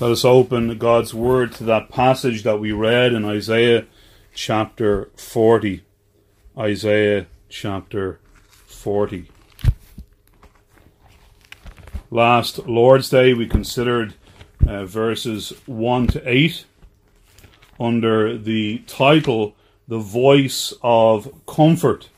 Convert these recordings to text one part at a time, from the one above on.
Let us open God's Word to that passage that we read in Isaiah chapter 40. Isaiah chapter 40. Last Lord's Day we considered uh, verses 1 to 8 under the title The Voice of Comfort.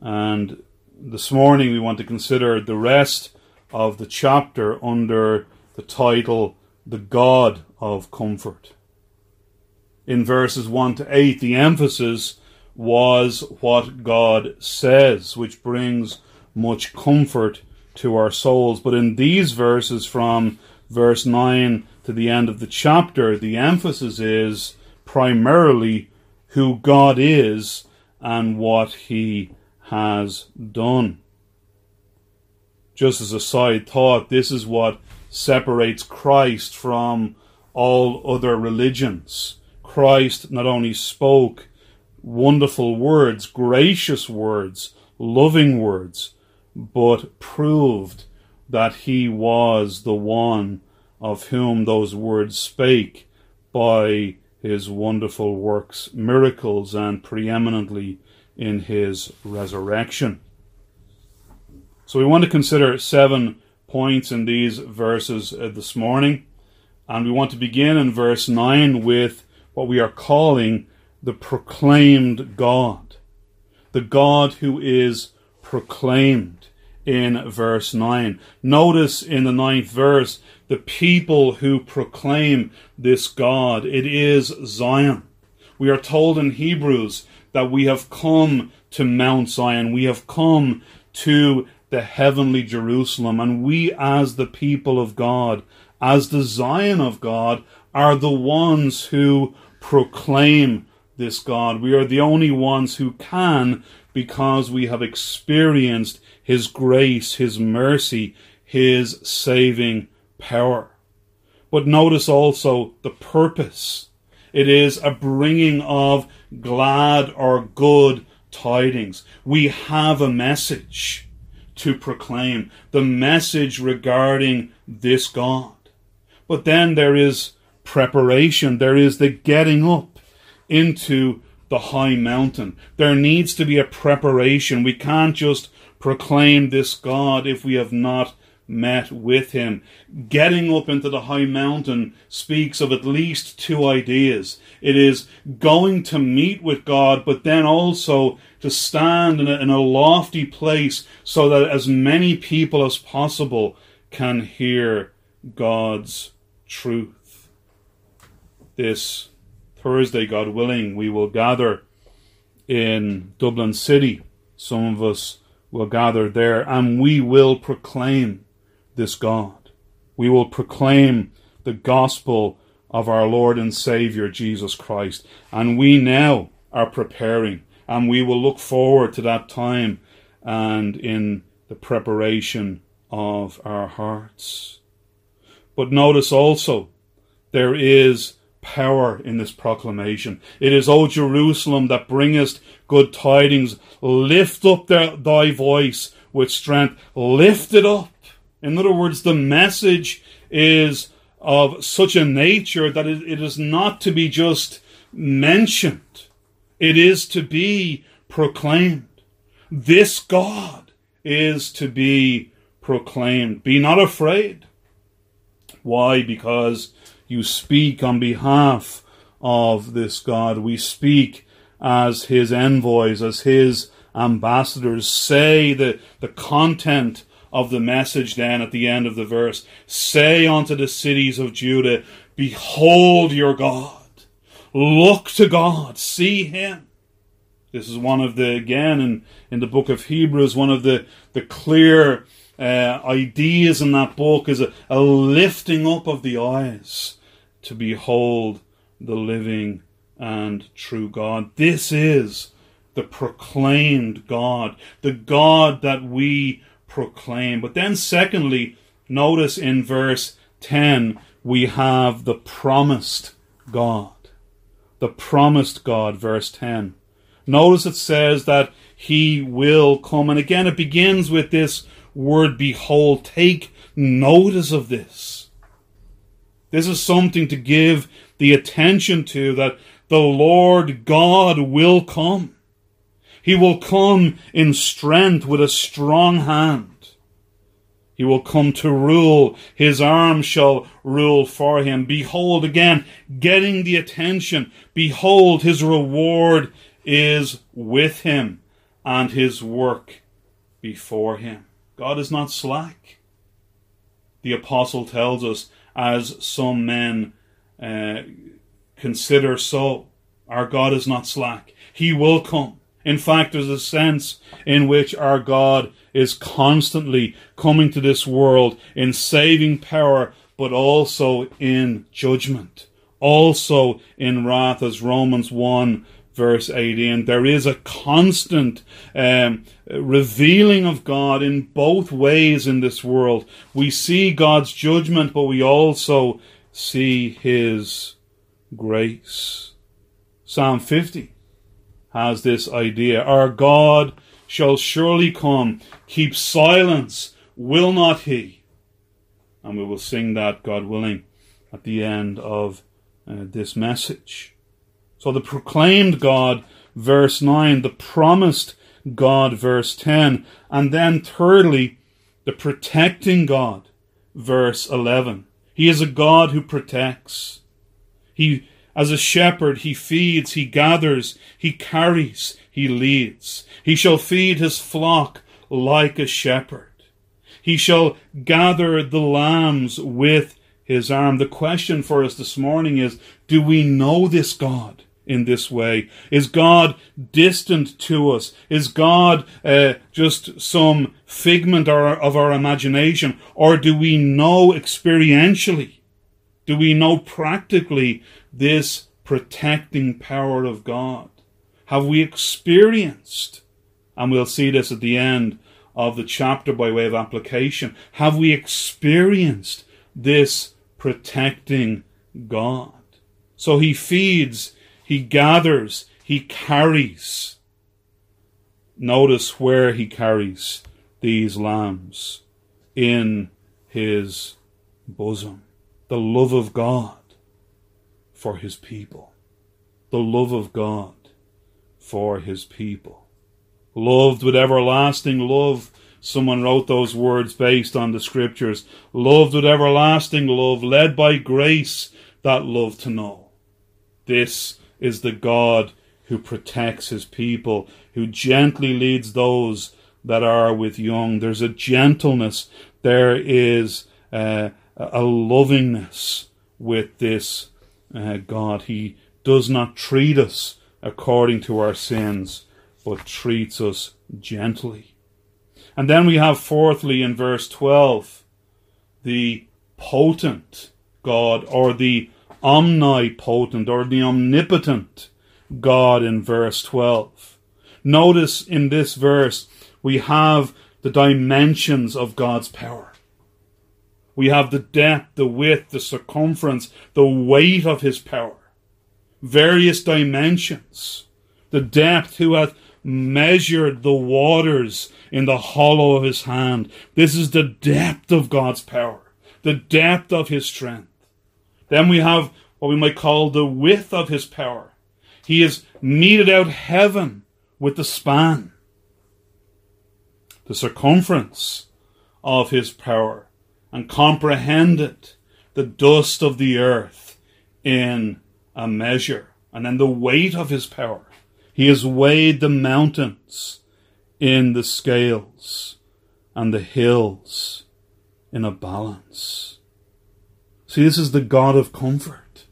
And this morning we want to consider the rest of the chapter under the title the God of comfort. In verses 1 to 8, the emphasis was what God says, which brings much comfort to our souls. But in these verses, from verse 9 to the end of the chapter, the emphasis is primarily who God is and what He has done. Just as a side thought, this is what separates Christ from all other religions. Christ not only spoke wonderful words, gracious words, loving words, but proved that he was the one of whom those words spake by his wonderful works, miracles, and preeminently in his resurrection. So we want to consider seven points in these verses uh, this morning. And we want to begin in verse 9 with what we are calling the proclaimed God. The God who is proclaimed in verse 9. Notice in the ninth verse the people who proclaim this God. It is Zion. We are told in Hebrews that we have come to Mount Zion. We have come to the heavenly Jerusalem. And we, as the people of God, as the Zion of God, are the ones who proclaim this God. We are the only ones who can because we have experienced His grace, His mercy, His saving power. But notice also the purpose. It is a bringing of glad or good tidings. We have a message to proclaim the message regarding this God. But then there is preparation, there is the getting up into the high mountain. There needs to be a preparation. We can't just proclaim this God if we have not met with him. Getting up into the high mountain speaks of at least two ideas. It is going to meet with God, but then also to stand in a, in a lofty place so that as many people as possible can hear God's truth. This Thursday, God willing, we will gather in Dublin City. Some of us will gather there and we will proclaim this God. We will proclaim the gospel of our Lord and Savior Jesus Christ. And we now are preparing and we will look forward to that time and in the preparation of our hearts. But notice also there is power in this proclamation. It is, O Jerusalem, that bringest good tidings. Lift up thy voice with strength. Lift it up. In other words, the message is of such a nature that it is not to be just mentioned. It is to be proclaimed. This God is to be proclaimed. Be not afraid. Why? Because you speak on behalf of this God. We speak as his envoys, as his ambassadors. Say the, the content of the message then at the end of the verse. Say unto the cities of Judah, Behold your God. Look to God. See him. This is one of the, again, in, in the book of Hebrews, one of the, the clear uh, ideas in that book is a, a lifting up of the eyes to behold the living and true God. This is the proclaimed God, the God that we proclaim. But then, secondly, notice in verse 10, we have the promised God. The promised God, verse 10. Notice it says that he will come. And again, it begins with this word, behold. Take notice of this. This is something to give the attention to that the Lord God will come. He will come in strength with a strong hand. He will come to rule. His arm shall rule for him. Behold, again, getting the attention. Behold, his reward is with him and his work before him. God is not slack. The apostle tells us, as some men uh, consider so. Our God is not slack. He will come. In fact, there's a sense in which our God is constantly coming to this world in saving power, but also in judgment, also in wrath, as Romans 1 verse 18. There is a constant um, revealing of God in both ways in this world. We see God's judgment, but we also see His grace. Psalm 50 has this idea. Our God shall surely come. Keep silence, will not he? And we will sing that, God willing, at the end of uh, this message. So the proclaimed God, verse 9, the promised God, verse 10, and then thirdly, the protecting God, verse 11. He is a God who protects. He as a shepherd, he feeds, he gathers, he carries, he leads. He shall feed his flock like a shepherd. He shall gather the lambs with his arm. The question for us this morning is do we know this God? in this way? Is God distant to us? Is God uh, just some figment of our imagination? Or do we know experientially do we know practically this protecting power of God? Have we experienced, and we'll see this at the end of the chapter by way of application, have we experienced this protecting God? So he feeds, he gathers, he carries. Notice where he carries these lambs in his bosom the love of God for his people. The love of God for his people. Loved with everlasting love. Someone wrote those words based on the scriptures. Loved with everlasting love, led by grace that love to know. This is the God who protects his people, who gently leads those that are with young. There's a gentleness. There is uh, a lovingness with this uh, God. He does not treat us according to our sins, but treats us gently. And then we have, fourthly, in verse 12, the potent God, or the omnipotent, or the omnipotent God in verse 12. Notice in this verse, we have the dimensions of God's power. We have the depth, the width, the circumference, the weight of his power. Various dimensions. The depth, who hath measured the waters in the hollow of his hand. This is the depth of God's power, the depth of his strength. Then we have what we might call the width of his power. He has meted out heaven with the span, the circumference of his power and comprehended the dust of the earth in a measure. And then the weight of his power. He has weighed the mountains in the scales and the hills in a balance. See, this is the God of comfort.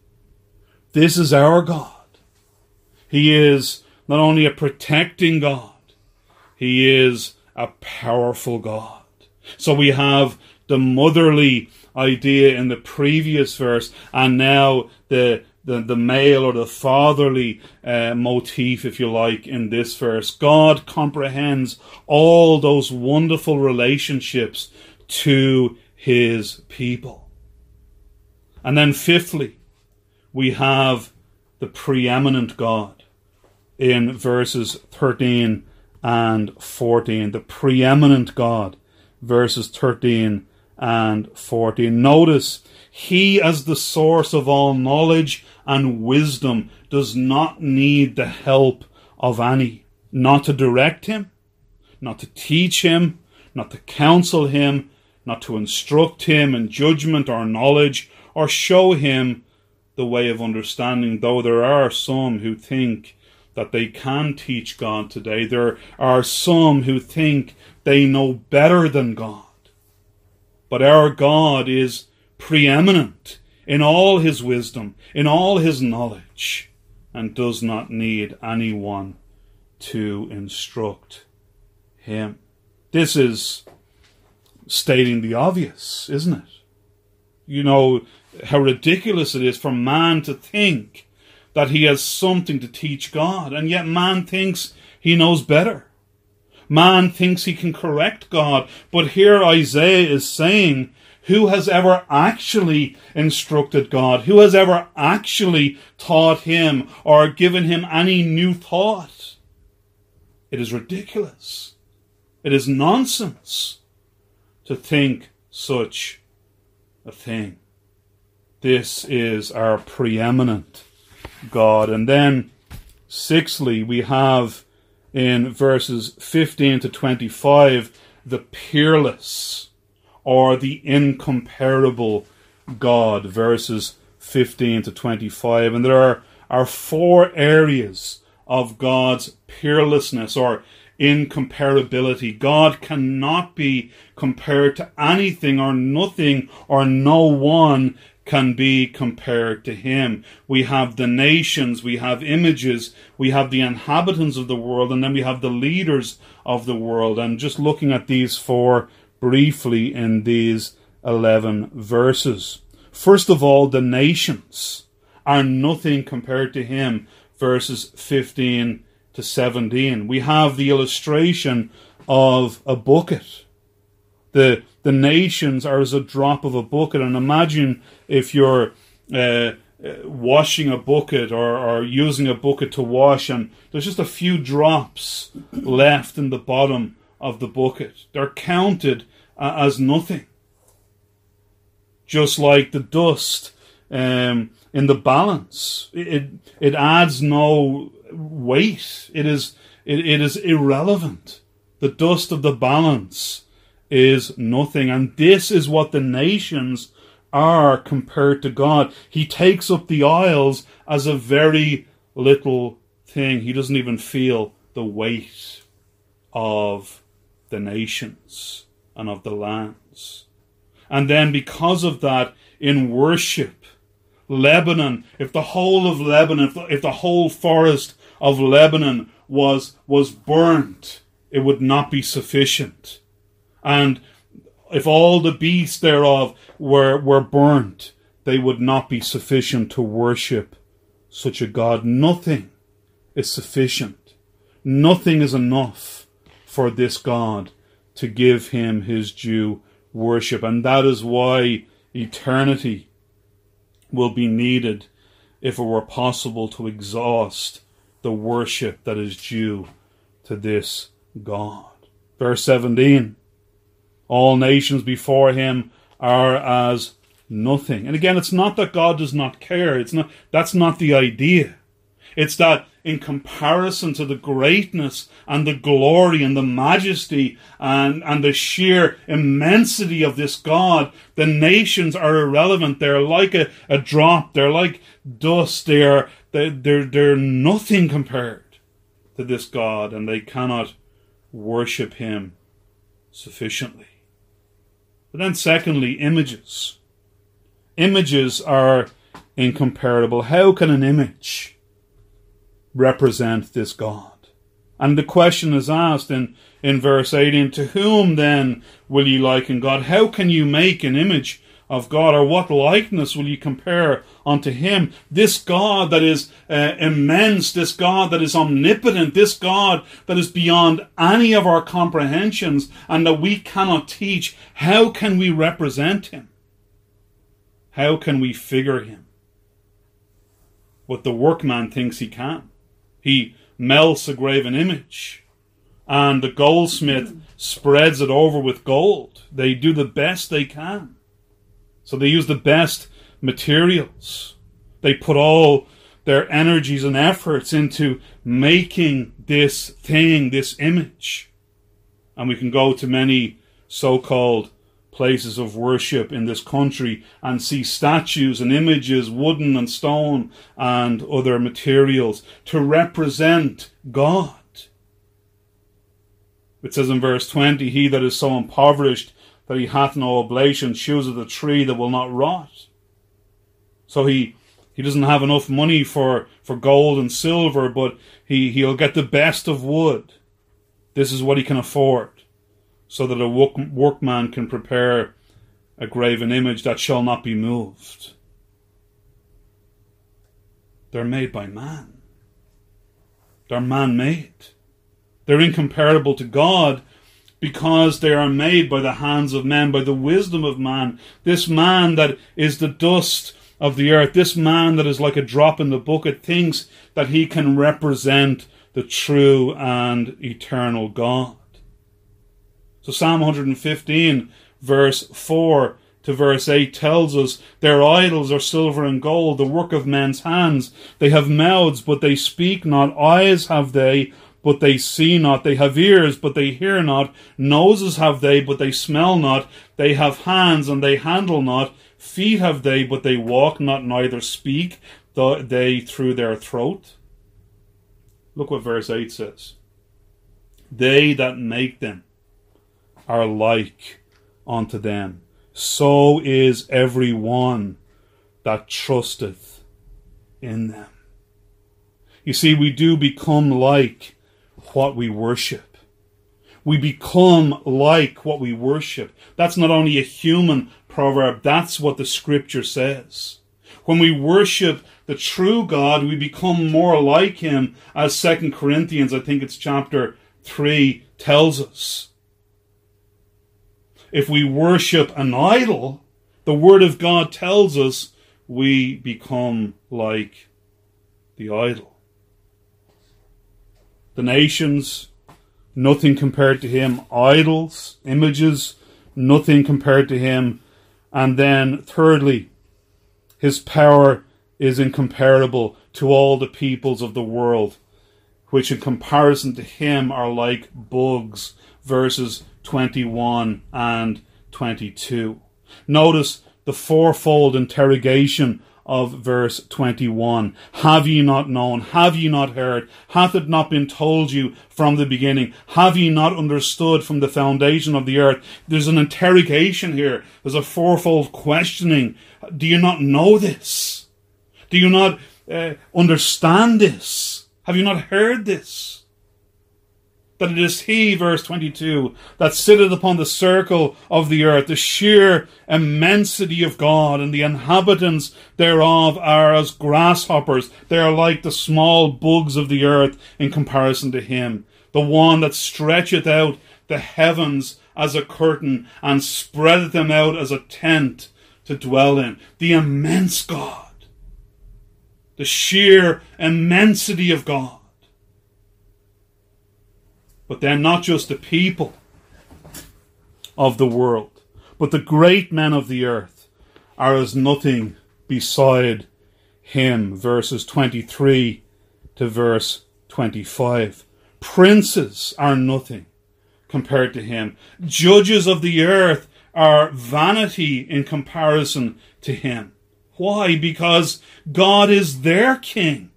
This is our God. He is not only a protecting God, He is a powerful God. So we have the motherly idea in the previous verse, and now the the, the male or the fatherly uh, motif, if you like, in this verse. God comprehends all those wonderful relationships to his people. And then, fifthly, we have the preeminent God in verses 13 and 14. The preeminent God, verses 13 and 14. Notice He, as the source of all knowledge and wisdom, does not need the help of any, not to direct him, not to teach him, not to counsel him, not to instruct him in judgment or knowledge, or show him the way of understanding, though there are some who think that they can teach God today. There are some who think they know better than God. But our God is preeminent in all his wisdom, in all his knowledge, and does not need anyone to instruct him. This is stating the obvious, isn't it? You know how ridiculous it is for man to think that he has something to teach God, and yet man thinks he knows better. Man thinks he can correct God, but here Isaiah is saying, who has ever actually instructed God? Who has ever actually taught him or given him any new thought? It is ridiculous. It is nonsense to think such a thing. This is our preeminent God. And then, sixthly, we have in verses 15 to 25 the peerless or the incomparable God, verses 15 to 25. And there are, are four areas of God's peerlessness or incomparability. God cannot be compared to anything or nothing or no one can be compared to him. We have the nations, we have images, we have the inhabitants of the world, and then we have the leaders of the world. And just looking at these four briefly in these 11 verses. First of all, the nations are nothing compared to him, verses 15 to 17. We have the illustration of a bucket. The, the nations are as a drop of a bucket. And imagine if you're uh, uh, washing a bucket or, or using a bucket to wash, and there's just a few drops left in the bottom of the bucket. They're counted uh, as nothing. Just like the dust um, in the balance, it, it adds no weight. It is it, it is irrelevant. The dust of the balance is nothing, and this is what the nations are compared to God. He takes up the isles as a very little thing. He doesn't even feel the weight of the nations and of the lands. And then, because of that, in worship, Lebanon, if the whole of Lebanon, if the, if the whole forest of Lebanon was, was burnt, it would not be sufficient. And if all the beasts thereof were, were burnt, they would not be sufficient to worship such a God. Nothing is sufficient. Nothing is enough for this God to give him his due worship. And that is why eternity will be needed if it were possible to exhaust the worship that is due to this God. Verse 17 All nations before him are as nothing. And again, it's not that God does not care. It's not, that's not the idea. It's that in comparison to the greatness and the glory and the majesty and, and the sheer immensity of this God, the nations are irrelevant. They're like a, a drop. They're like dust. They are, they, they're, they're nothing compared to this God and they cannot worship Him sufficiently. But then secondly, images. Images are incomparable. How can an image represent this God? And the question is asked in, in verse 18, to whom then will ye liken God? How can you make an image of God, or what likeness will you compare unto him? This God that is uh, immense, this God that is omnipotent, this God that is beyond any of our comprehensions and that we cannot teach, how can we represent him? How can we figure him? What the workman thinks he can. He melts a graven image, and the goldsmith spreads it over with gold. They do the best they can. So they use the best materials. They put all their energies and efforts into making this thing, this image. And we can go to many so called places of worship in this country and see statues and images, wooden and stone and other materials, to represent God. It says in verse 20, He that is so impoverished that he hath no oblation chooseth a tree that will not rot. So he he doesn't have enough money for, for gold and silver, but he, he'll get the best of wood. This is what he can afford so that a work, workman can prepare a graven image that shall not be moved. They're made by man. They're man made. They're incomparable to God because they are made by the hands of men, by the wisdom of man. This man that is the dust of the earth, this man that is like a drop in the bucket, thinks that he can represent the true and eternal God. So Psalm 115, verse 4 to verse 8 tells us their idols are silver and gold, the work of men's hands. They have mouths, but they speak not. Eyes have they, but they see not. They have ears, but they hear not. Noses have they, but they smell not. They have hands, and they handle not. Feet have they, but they walk not, neither speak they through their throat. Look what verse 8 says. They that make them are like unto them. So is every one that trusteth in them. You see, we do become like what we worship. We become like what we worship. That's not only a human proverb, that's what the scripture says. When we worship the true God, we become more like him, as Second Corinthians, I think it's chapter 3, tells us if we worship an idol, the Word of God tells us we become like the idol. The nations, nothing compared to him. Idols, images, nothing compared to him. And then, thirdly, his power is incomparable to all the peoples of the world, which in comparison to him are like bugs. Verses 21 and 22. Notice the fourfold interrogation of verse 21. Have ye not known? Have ye not heard? Hath it not been told you from the beginning? Have ye not understood from the foundation of the earth? There's an interrogation here. There's a fourfold questioning. Do you not know this? Do you not uh, understand this? Have you not heard this? That it is he, verse 22, that sitteth upon the circle of the earth, the sheer immensity of God, and the inhabitants thereof are as grasshoppers. They are like the small bugs of the earth in comparison to him. The one that stretcheth out the heavens as a curtain and spreadeth them out as a tent to dwell in. The immense God. The sheer immensity of God but then not just the people of the world, but the great men of the earth are as nothing beside him. Verses 23 to verse 25. Princes are nothing compared to him. Judges of the earth are vanity in comparison to him. Why? Because God is their king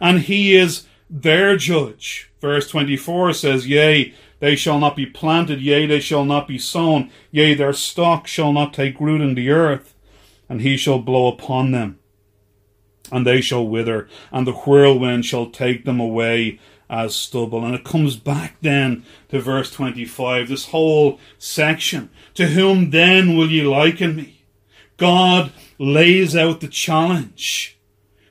and he is their judge. Verse 24 says, Yea, they shall not be planted, yea, they shall not be sown, yea, their stock shall not take root in the earth, and he shall blow upon them, and they shall wither, and the whirlwind shall take them away as stubble. And it comes back then to verse 25, this whole section. To whom then will ye liken me? God lays out the challenge.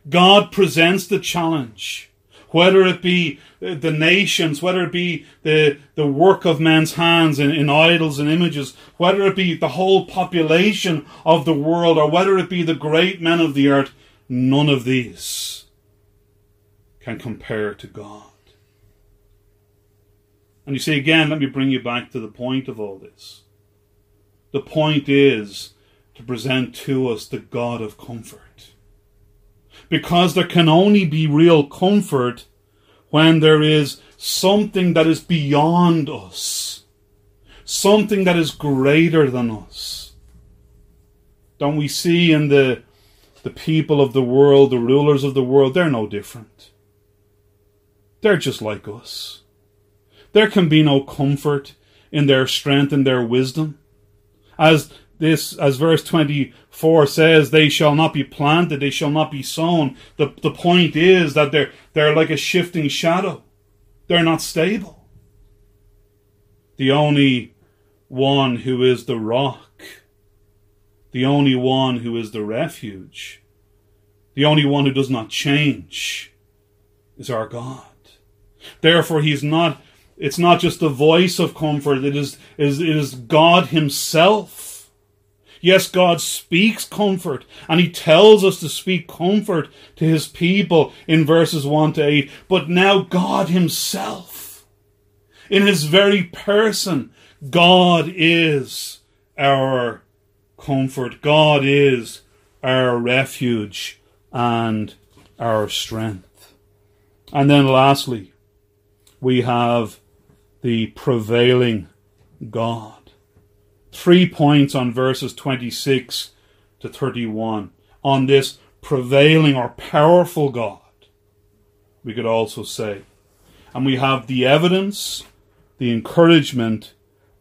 God presents the challenge whether it be uh, the nations, whether it be the, the work of men's hands in, in idols and images, whether it be the whole population of the world, or whether it be the great men of the earth, none of these can compare to God. And you see, again, let me bring you back to the point of all this. The point is to present to us the God of comfort. Because there can only be real comfort when there is something that is beyond us, something that is greater than us. Don't we see in the the people of the world, the rulers of the world, they're no different. They're just like us. There can be no comfort in their strength and their wisdom. As this, as verse 24 says, they shall not be planted, they shall not be sown. The, the point is that they're, they're like a shifting shadow. They're not stable. The only one who is the rock, the only one who is the refuge, the only one who does not change is our God. Therefore, he's not, it's not just the voice of comfort, it is, is, it is God himself. Yes, God speaks comfort, and He tells us to speak comfort to His people in verses 1 to 8. But now God Himself, in His very person, God is our comfort. God is our refuge and our strength. And then lastly, we have the prevailing God. Three points on verses 26 to 31 on this prevailing or powerful God, we could also say. And we have the evidence, the encouragement,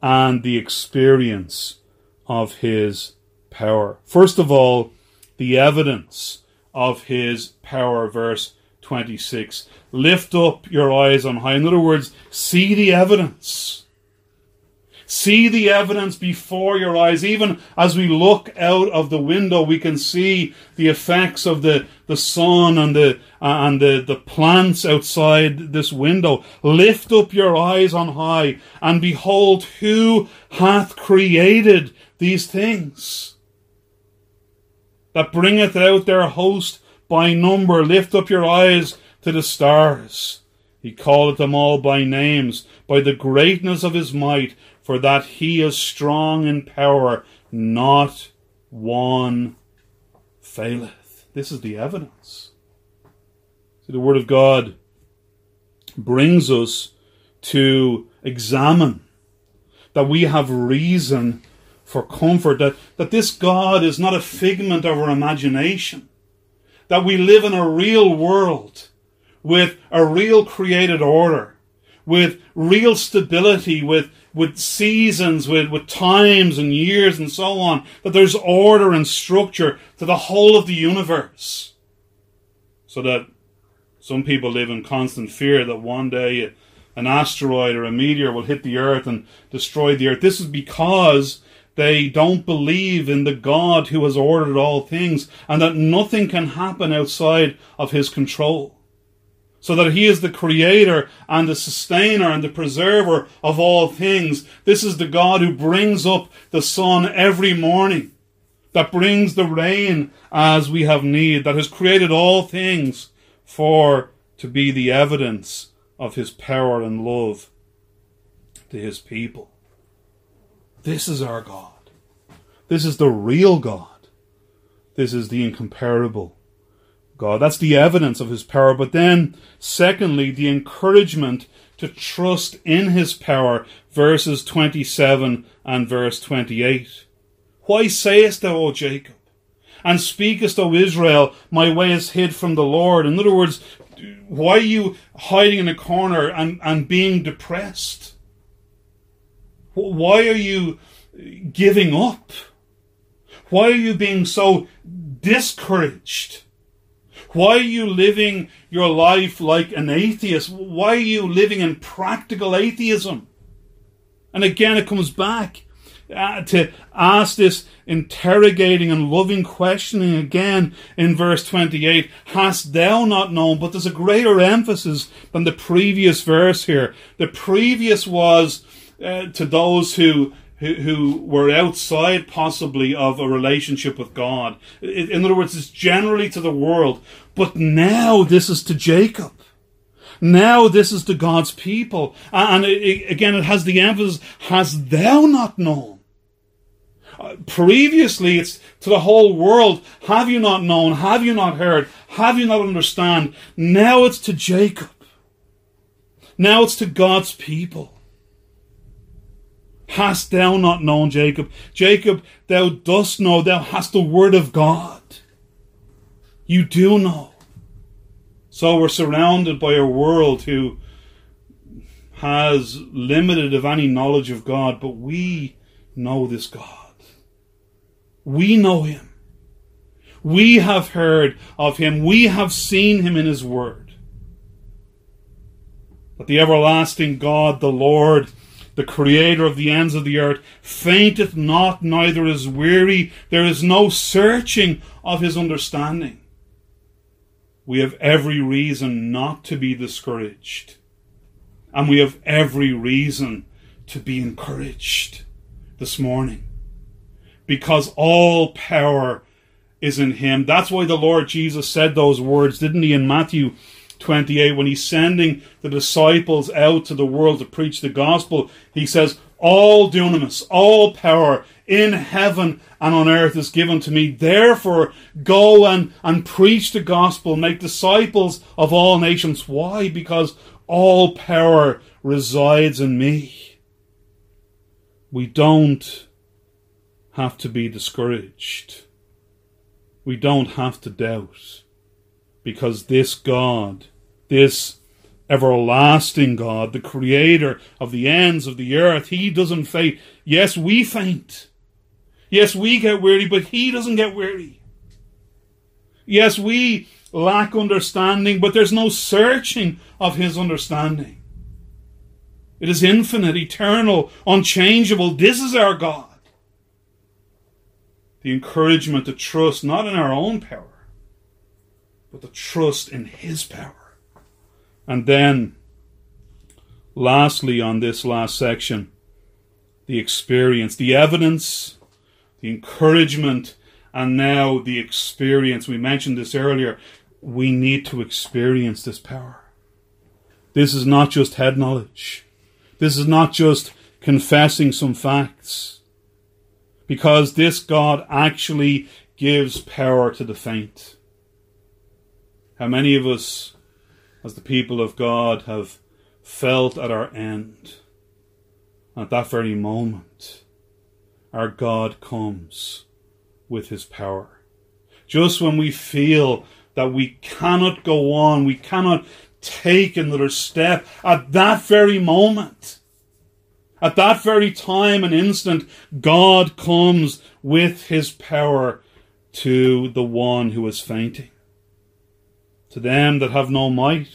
and the experience of his power. First of all, the evidence of his power, verse 26. Lift up your eyes on high. In other words, see the evidence. See the evidence before your eyes. Even as we look out of the window, we can see the effects of the, the sun and the, uh, and the, the plants outside this window. Lift up your eyes on high and behold who hath created these things that bringeth out their host by number. Lift up your eyes to the stars. He calleth them all by names, by the greatness of his might, for that he is strong in power, not one faileth. This is the evidence. See, the Word of God brings us to examine that we have reason for comfort, that, that this God is not a figment of our imagination, that we live in a real world with a real created order, with real stability, with, with seasons, with, with times and years and so on, that there's order and structure to the whole of the universe. So that some people live in constant fear that one day an asteroid or a meteor will hit the earth and destroy the earth. This is because they don't believe in the God who has ordered all things and that nothing can happen outside of his control. So that he is the creator and the sustainer and the preserver of all things. This is the God who brings up the sun every morning, that brings the rain as we have need, that has created all things for to be the evidence of his power and love to his people. This is our God. This is the real God. This is the incomparable God. That's the evidence of his power. But then, secondly, the encouragement to trust in his power, verses 27 and verse 28. Why sayest thou, O Jacob? And speakest, O Israel, my way is hid from the Lord. In other words, why are you hiding in a corner and, and being depressed? Why are you giving up? Why are you being so discouraged? Why are you living your life like an atheist? Why are you living in practical atheism? And again, it comes back uh, to ask this interrogating and loving questioning again in verse 28 Hast thou not known? But there's a greater emphasis than the previous verse here. The previous was uh, to those who who, who were outside possibly of a relationship with God. In other words, it's generally to the world. But now this is to Jacob. Now this is to God's people. And again, it has the emphasis, has thou not known? Uh, previously, it's to the whole world. Have you not known? Have you not heard? Have you not understand? Now it's to Jacob. Now it's to God's people. Hast thou not known, Jacob? Jacob, thou dost know, thou hast the word of God. You do know. So we're surrounded by a world who has limited of any knowledge of God, but we know this God. We know him. We have heard of him. We have seen him in his word. But the everlasting God, the Lord, the creator of the ends of the earth, fainteth not, neither is weary. There is no searching of his understanding. We have every reason not to be discouraged. And we have every reason to be encouraged this morning. Because all power is in him. That's why the Lord Jesus said those words, didn't he, in Matthew 28, when he's sending the disciples out to the world to preach the gospel, he says, All dunamis, all power in heaven and on earth is given to me. Therefore, go and, and preach the gospel, make disciples of all nations. Why? Because all power resides in me. We don't have to be discouraged. We don't have to doubt. Because this God this everlasting God, the creator of the ends of the earth, he doesn't faint. Yes, we faint. Yes, we get weary, but he doesn't get weary. Yes, we lack understanding, but there's no searching of his understanding. It is infinite, eternal, unchangeable. This is our God. The encouragement to trust not in our own power, but to trust in his power. And then, lastly, on this last section, the experience, the evidence, the encouragement, and now the experience. We mentioned this earlier. We need to experience this power. This is not just head knowledge. This is not just confessing some facts. Because this God actually gives power to the faint. How many of us as the people of God have felt at our end. At that very moment, our God comes with his power. Just when we feel that we cannot go on, we cannot take another step, at that very moment, at that very time and instant, God comes with his power to the one who is fainting. To them that have no might,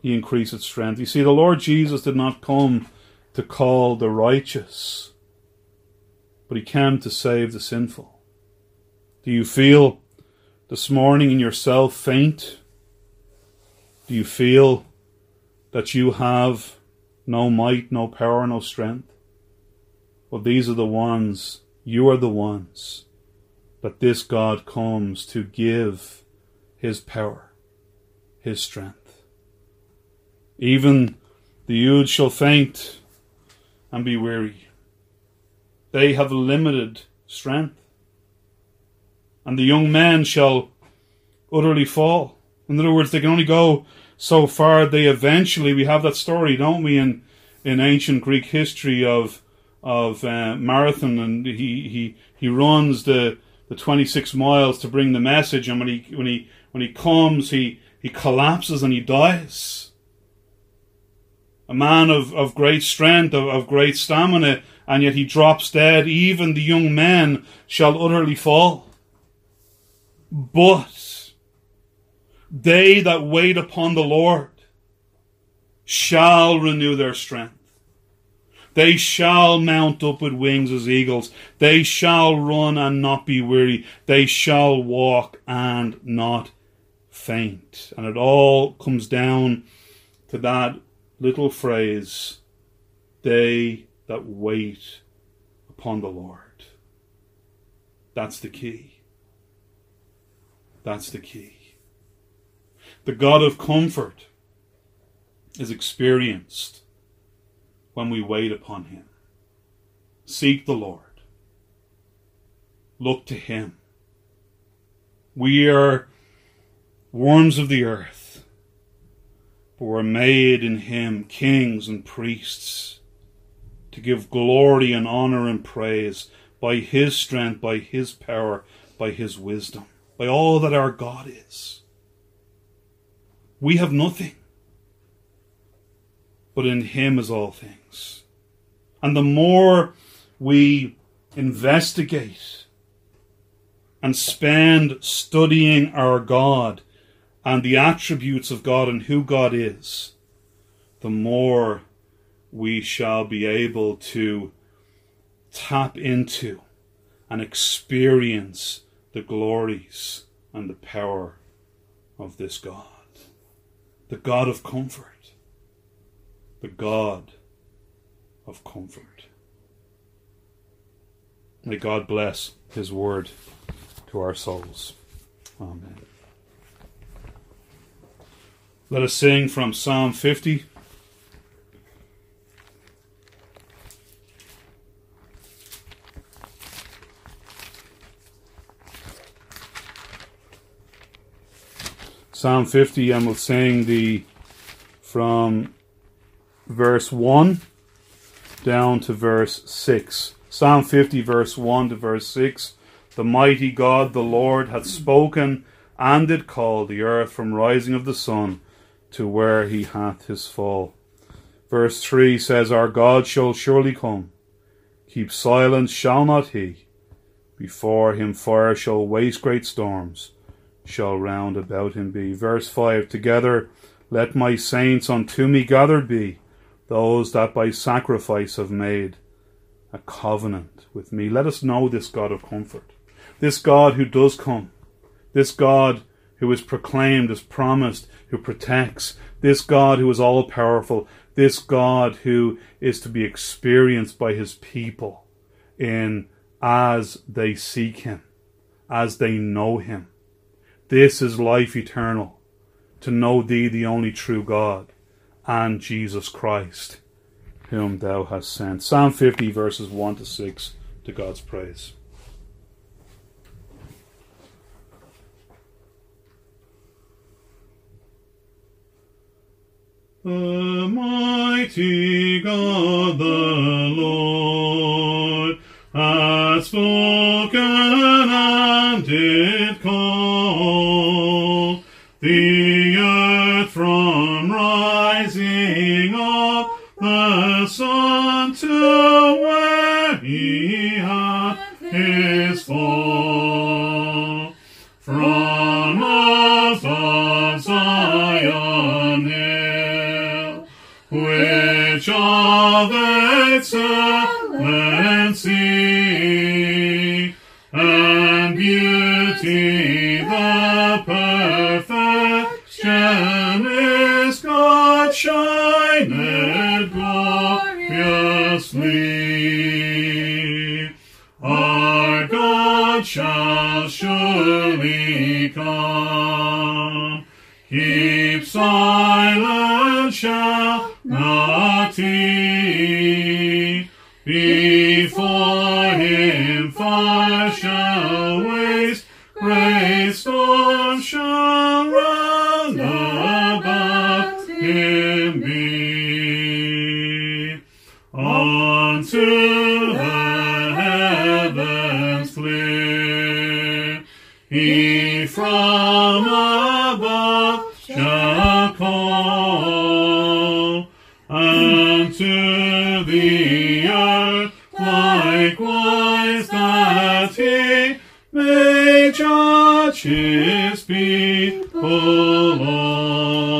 he increaseth strength. You see, the Lord Jesus did not come to call the righteous, but he came to save the sinful. Do you feel this morning in yourself faint? Do you feel that you have no might, no power, no strength? Well, these are the ones, you are the ones that this God comes to give his power, His strength. Even the youth shall faint and be weary. They have limited strength. And the young men shall utterly fall. In other words, they can only go so far. They eventually, we have that story, don't we, in, in ancient Greek history of of uh, marathon, and he, he he runs the the 26 miles to bring the message, and when he when he when he comes, he, he collapses and he dies. A man of, of great strength, of, of great stamina, and yet he drops dead. Even the young men shall utterly fall. But they that wait upon the Lord shall renew their strength. They shall mount up with wings as eagles. They shall run and not be weary. They shall walk and not faint. And it all comes down to that little phrase they that wait upon the Lord. That's the key. That's the key. The God of comfort is experienced when we wait upon Him. Seek the Lord look to Him. We are worms of the earth, but we're made in Him kings and priests to give glory and honor and praise by His strength, by His power, by His wisdom, by all that our God is. We have nothing, but in Him is all things. And the more we investigate and spend studying our God and the attributes of God and who God is, the more we shall be able to tap into and experience the glories and the power of this God. The God of comfort. The God of comfort. May God bless His word to our souls. Amen. Let us sing from Psalm 50. Psalm 50, and we'll sing the from verse 1 down to verse 6. Psalm 50, verse 1 to verse 6. The mighty God, the Lord, hath spoken and did call the earth from rising of the sun to where he hath his fall. Verse 3 says, Our God shall surely come. Keep silence shall not he. Before him fire shall waste great storms shall round about him be. Verse 5 Together let my saints unto me gathered be, those that by sacrifice have made a covenant with me. Let us know this God of comfort, this God who does come, this God who is proclaimed as promised, who protects, this God who is all powerful, this God who is to be experienced by his people in as they seek him, as they know him. This is life eternal, to know thee, the only true God, and Jesus Christ, whom thou hast sent. Psalm 50, verses 1 to 6, to God's praise. The mighty God, the Lord, has spoken and did call the earth from come. Keep silent shall from above shall call, and to the earth likewise that he may judge his people all.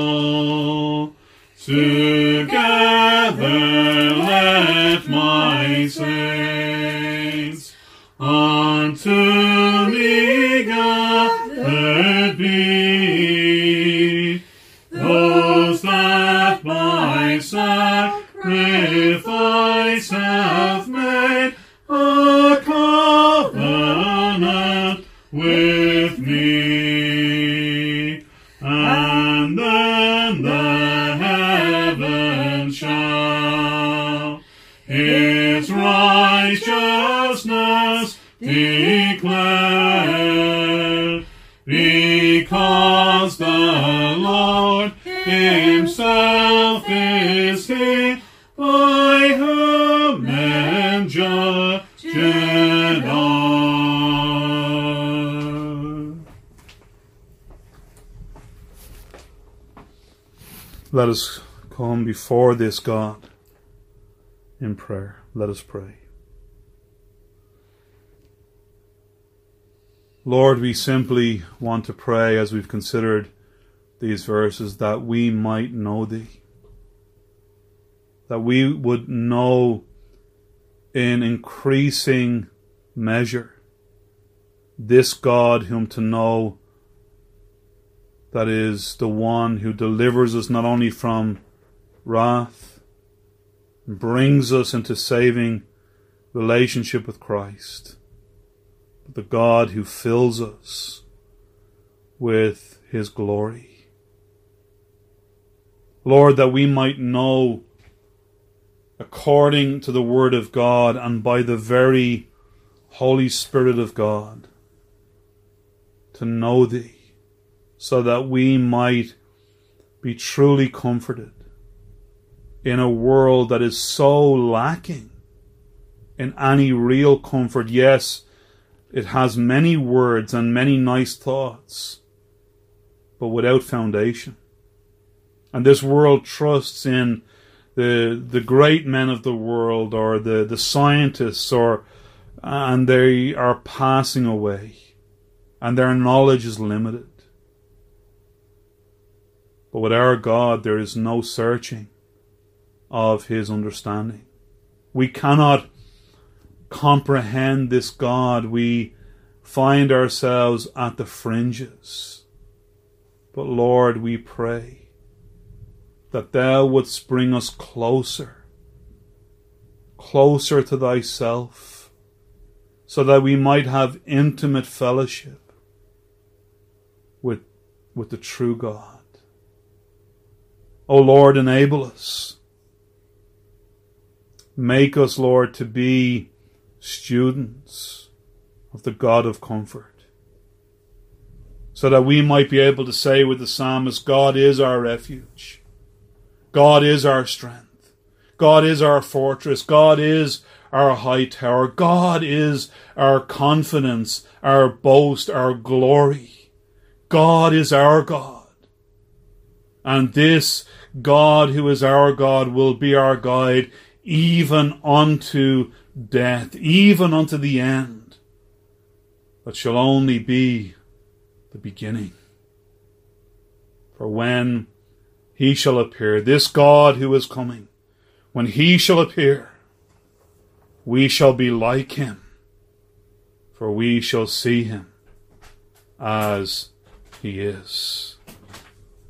Let us come before this God in prayer. Let us pray. Lord, we simply want to pray as we've considered these verses that we might know Thee. That we would know in increasing measure this God whom to know that is the one who delivers us not only from wrath, brings us into saving relationship with Christ but the God who fills us with his glory. Lord, that we might know according to the Word of God and by the very Holy Spirit of God to know Thee, so that we might be truly comforted in a world that is so lacking in any real comfort. Yes, it has many words and many nice thoughts, but without foundation. And this world trusts in the the great men of the world or the, the scientists or and they are passing away and their knowledge is limited. But with our God there is no searching of his understanding. We cannot comprehend this God, we find ourselves at the fringes. But Lord, we pray that Thou wouldst bring us closer, closer to Thyself, so that we might have intimate fellowship with, with the true God. O Lord, enable us. Make us, Lord, to be students of the God of comfort. So that we might be able to say with the psalmist, God is our refuge. God is our strength. God is our fortress. God is our high tower. God is our confidence, our boast, our glory. God is our God. And this God who is our God will be our guide even unto death, even unto the end, but shall only be the beginning. For when he shall appear, this God who is coming, when he shall appear, we shall be like him, for we shall see him as he is.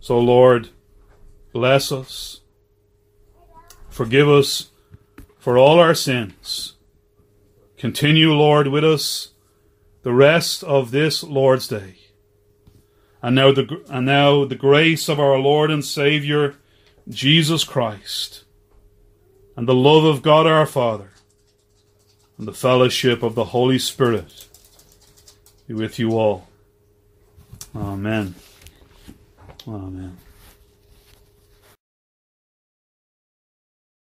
So, Lord, bless us, forgive us for all our sins Continue, Lord, with us the rest of this Lord's Day. And now the, and now the grace of our Lord and Saviour, Jesus Christ, and the love of God our Father, and the fellowship of the Holy Spirit be with you all. Amen. Amen.